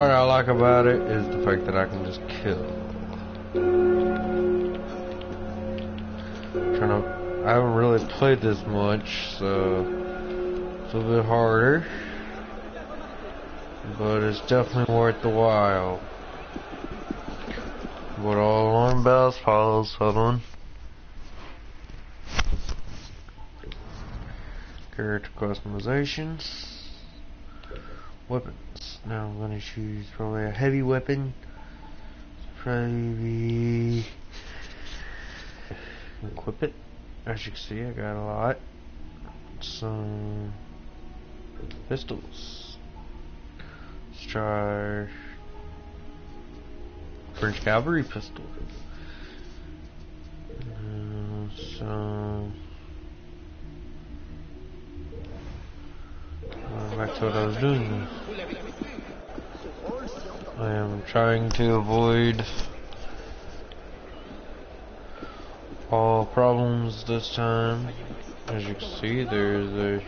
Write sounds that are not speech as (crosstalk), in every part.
What I like about it is the fact that I can just kill. Trying to, I haven't really played this much, so it's a bit harder. But it's definitely worth the while. But all alarm bells follows, hold on. Character customizations. Weapons. Now I'm gonna choose probably a heavy weapon. Probably equip it. As you can see, I got a lot. Some pistols. Let's try French cavalry pistol. Uh, some. Uh, back to what I was doing. I am trying to avoid all problems this time. As you can see, there's a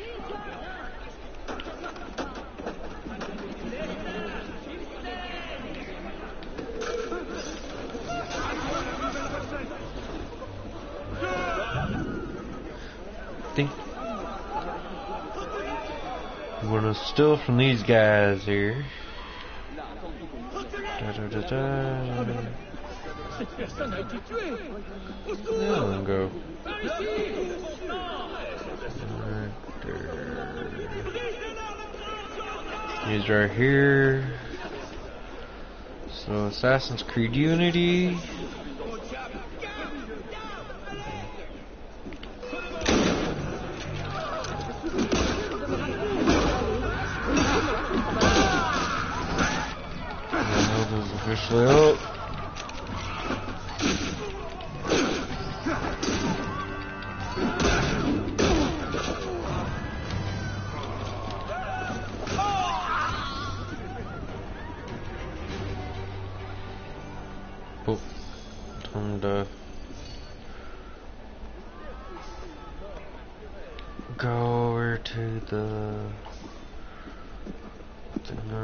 think From these guys here. Da, da, da, da. Now go. He's right here. So Assassin's Creed Unity.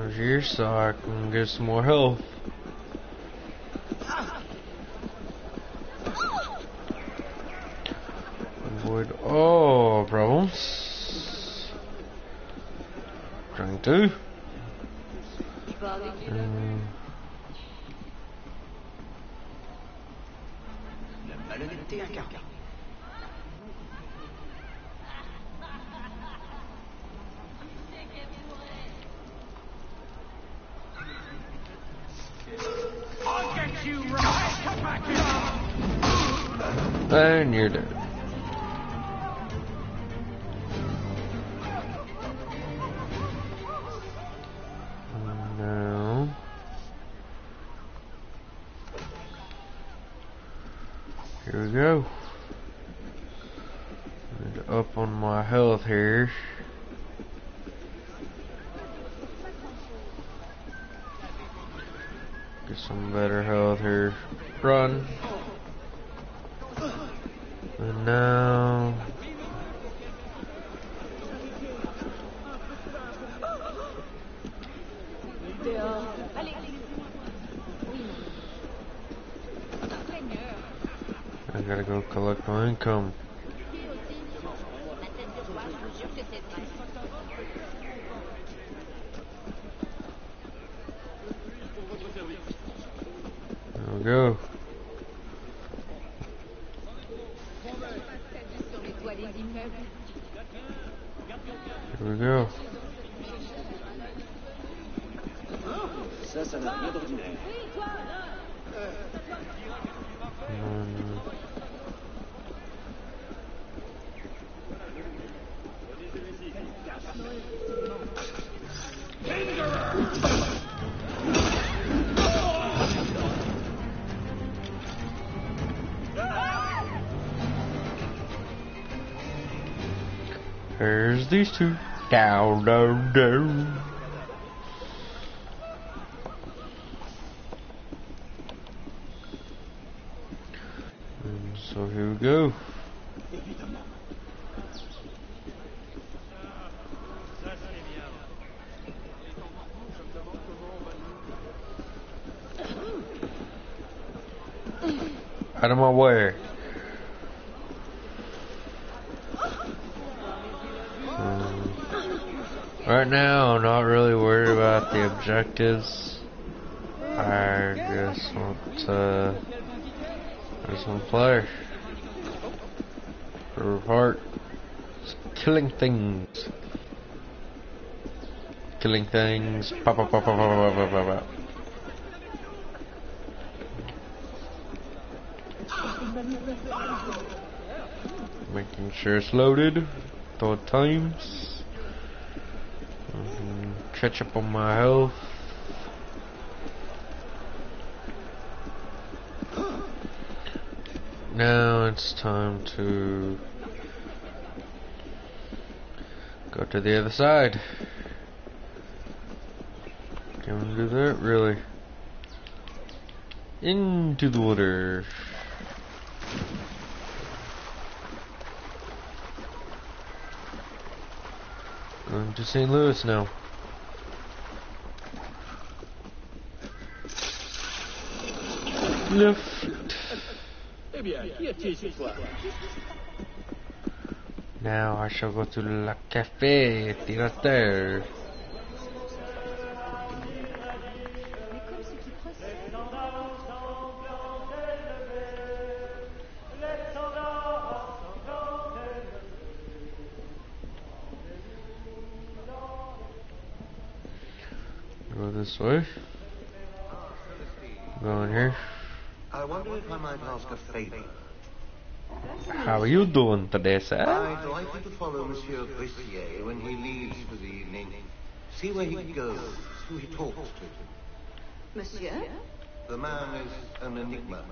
Thing here so I can get some more health. Avoid all problems. Trying to. Here we go. And up on my health here. Get some better health here. Run. And now. I gotta go collect my income. There we go. Here we go. Ça, ça n'a rien d'ordinaire. Um, There's these two. Down, down, down. And so here we go. Out of my way. Right now, I'm not really worried about the objectives. I just want to... I just want to play. For part. Killing things. Killing things. Pop, pop, pop, pop, pop, pop, pop, pop. Making sure it's loaded at times. Catch up on my health. Now it's time to go to the other side. Can we do that? Really? Into the water. Going to St. Louis now. Chez toi Now I shall go to La Café Tirateur. Go this way. Go in here. I wonder if I might ask a favor. How are you doing today, sir? I'd like you to follow Monsieur Brissier when he leaves for the evening. See where he goes, who he talks to. Monsieur? The man is an enigma,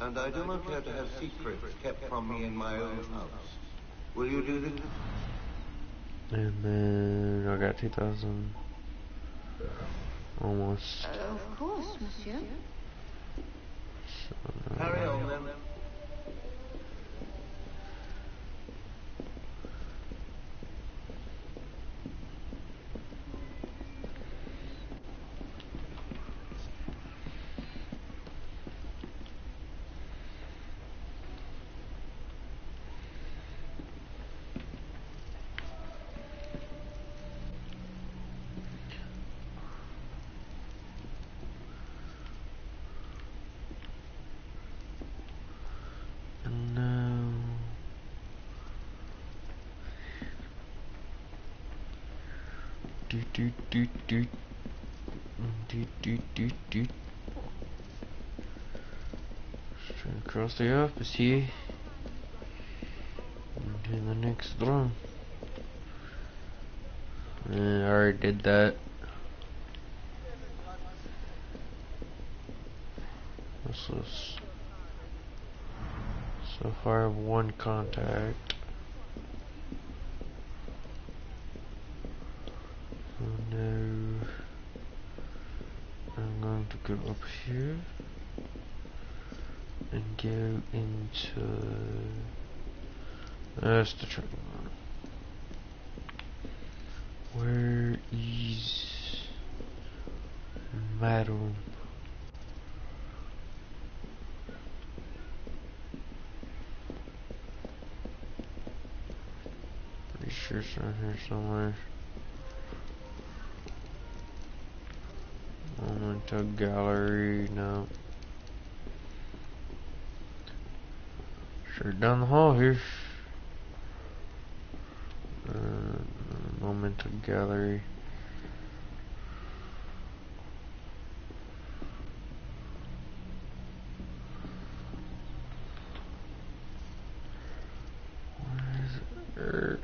and I do not care to have secrets kept from me in my own house. Will you do this? And then I got 2,000. Almost. Uh, of course, monsieur. Carry on then. Straight across the office here. Into the next room. I already did that. What's this? So far, one contact. So now I'm going to go up here and go into. That's the train. Where is room? Pretty sure it's around here somewhere. Momento gallery, no. Sure down the hall here. Uh, Momento gallery. Where is it? Er,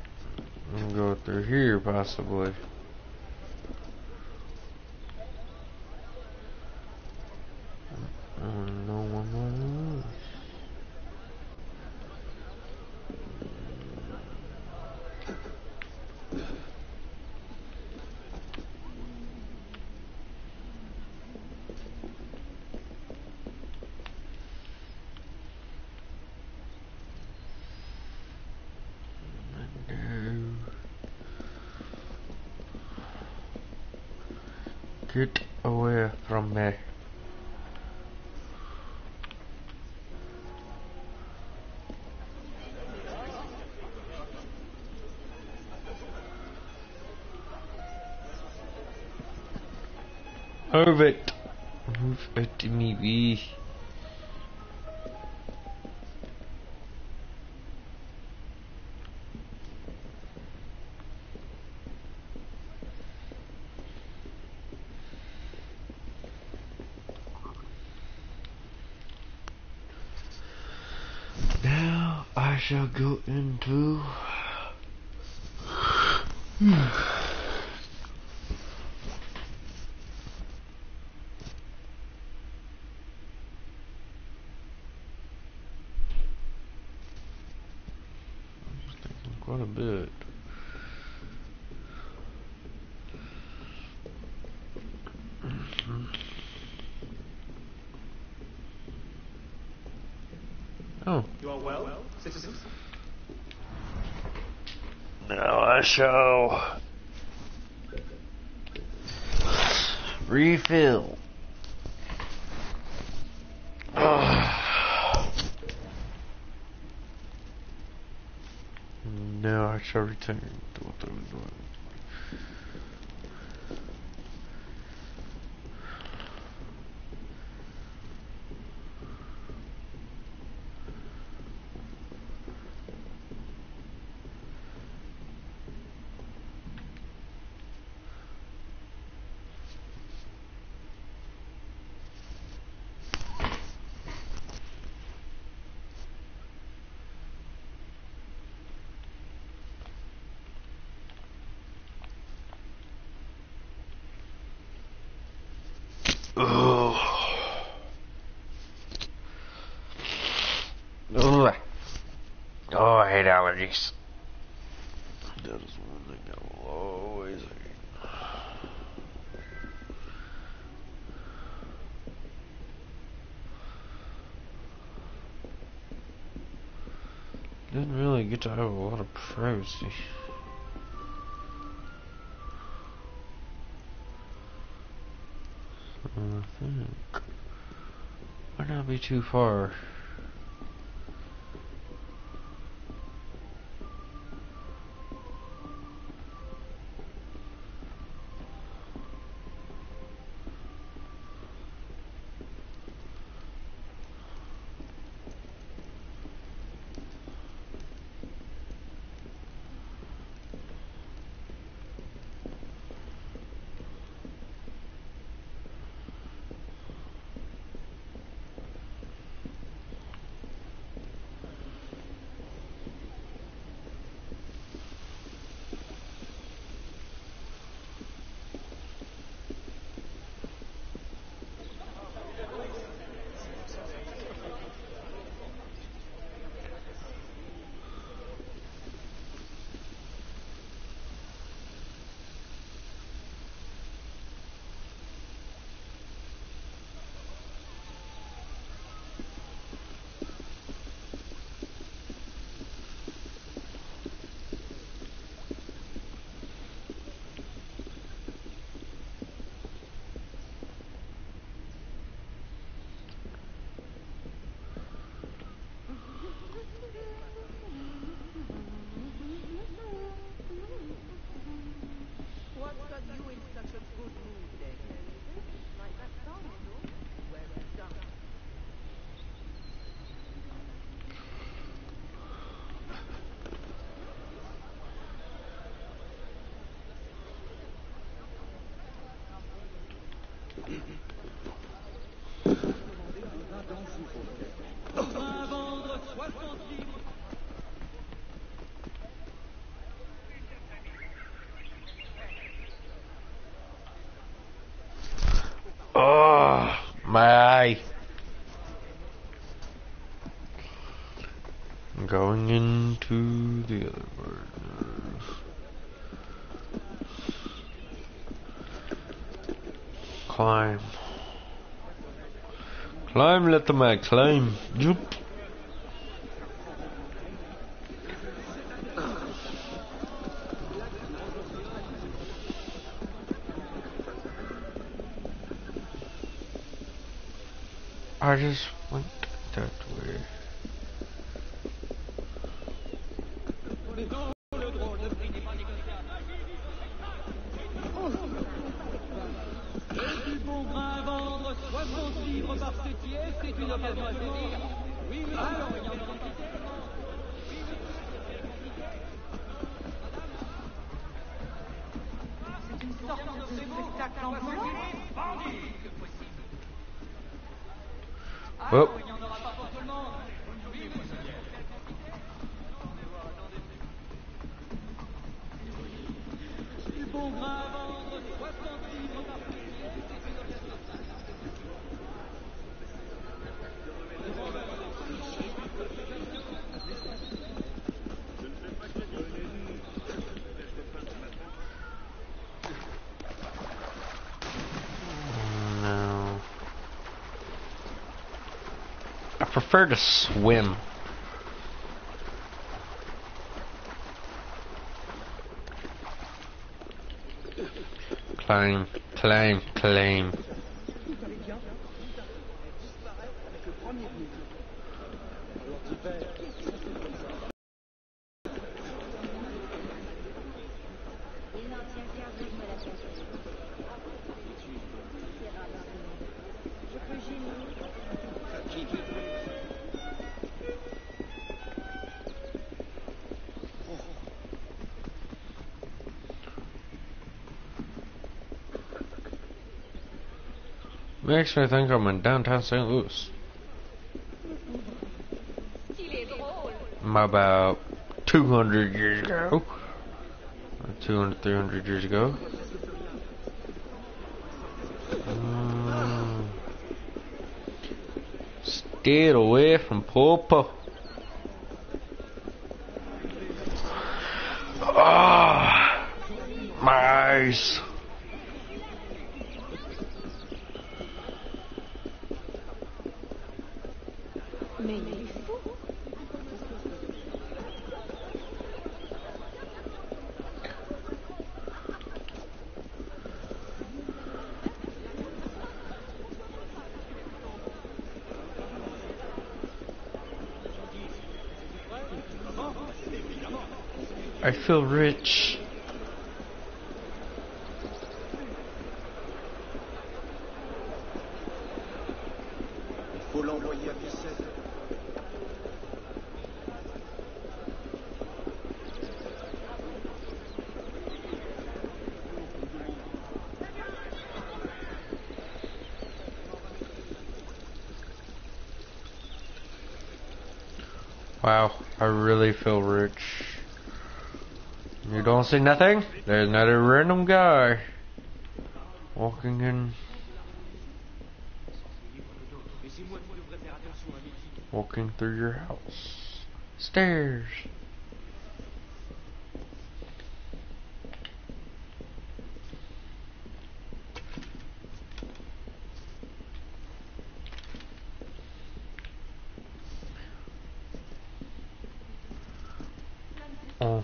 go through here possibly. Get away from me. Move it. Move it, me. I shall go into. (sighs) Hmm. thinking quite a bit. Oh, You are well, citizens? Shall refill. (sighs) Now I shall return to what I was doing. Ugh. Ugh. Oh, I hate allergies. That is one thing I will always hate. Didn't really get to have a lot of privacy. I think. Might not be too far. Va vendre 60 livres Climb. Climb, let the man climb. Oh. Prefer to swim. Climb, climb, climb. Makes me think I'm in downtown St. Louis. About 200 years ago. Uh, 200, 300 years ago. Mm. Stayed away from Popo. Ah, my eyes. Feel rich. Faut l'envoyer à Bicêtre. Wow, I really feel rich. You don't see nothing? There's another random guy walking in, walking through your house. Stairs. Oh.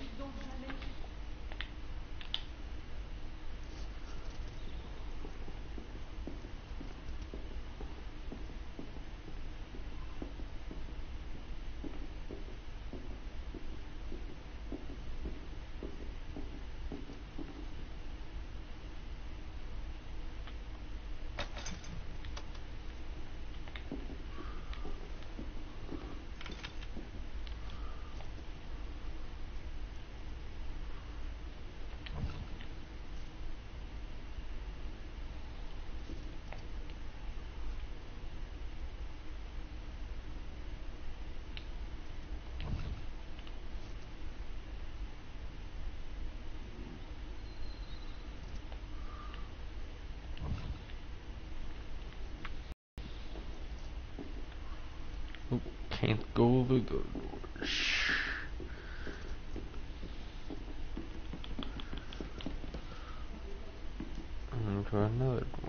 Can't go the good doors. Into another door.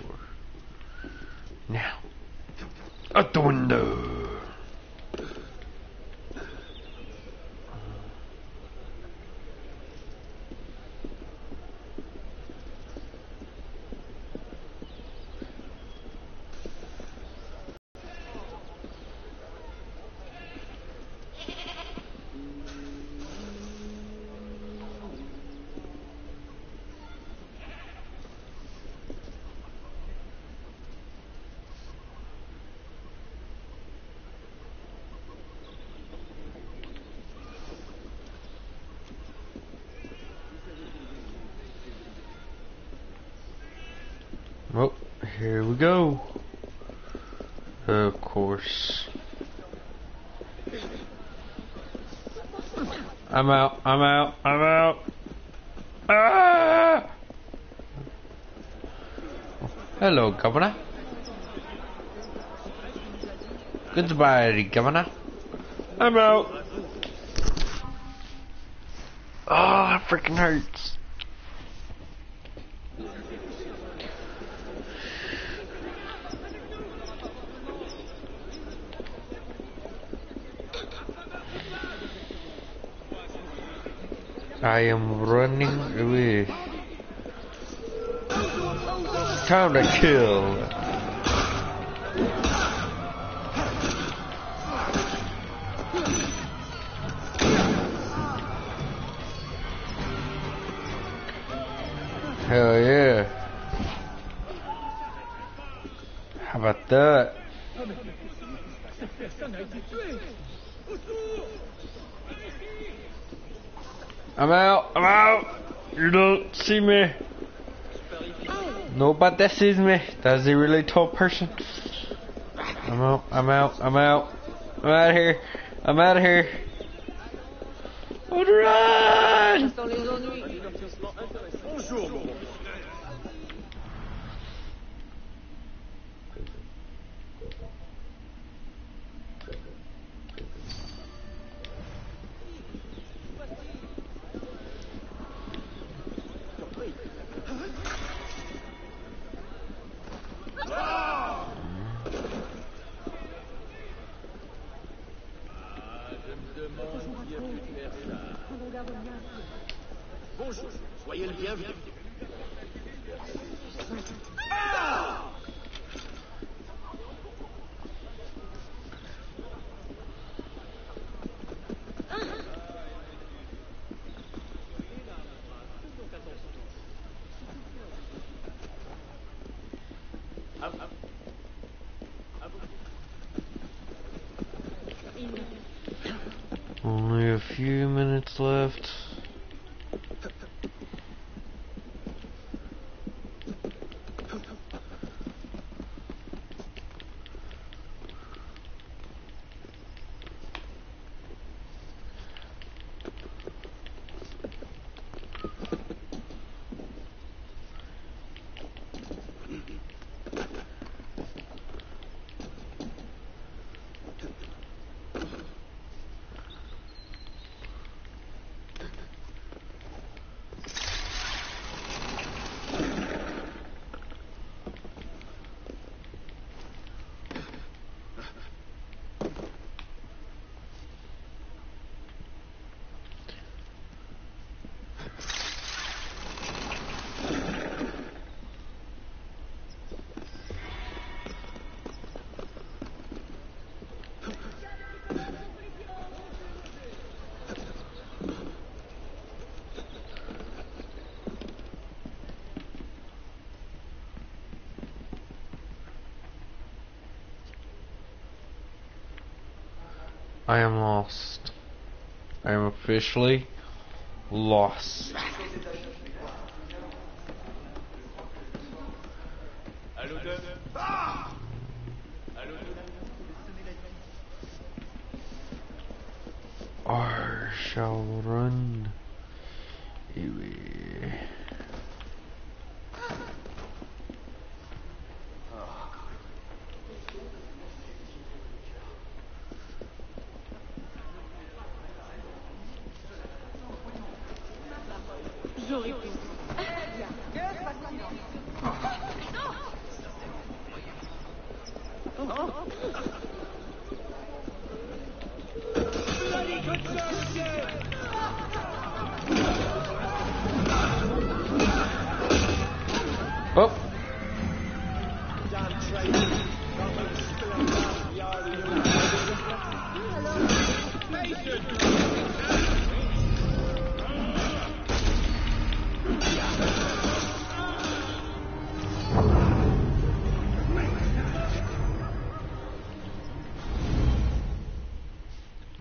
Here we go. Of course. I'm out. I'm out. I'm out. Ah! Hello, Governor. Goodbye, Governor. I'm out. Oh, that freaking hurts. I am running away. Time to kill. Hell yeah. How about that? I'm out. I'm out. You don't see me. Nobody sees me. That's a really tall person. I'm out. I'm out. I'm out. I'm out of here. I'm out of here. Oh, run! Only a few minutes left. I am lost. I am officially lost. I shall run J'aurais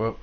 Well,